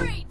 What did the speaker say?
Great.